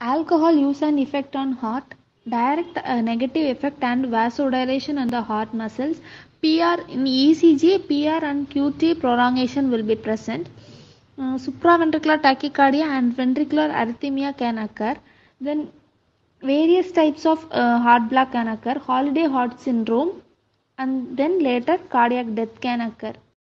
Alcohol use and effect on heart. Direct uh, negative effect and vasodilation on the heart muscles. PR in ECG, PR and QT prolongation will be present. Uh, supraventricular tachycardia and ventricular arrhythmia can occur. Then various types of uh, heart block can occur. Holiday heart syndrome and then later cardiac death can occur.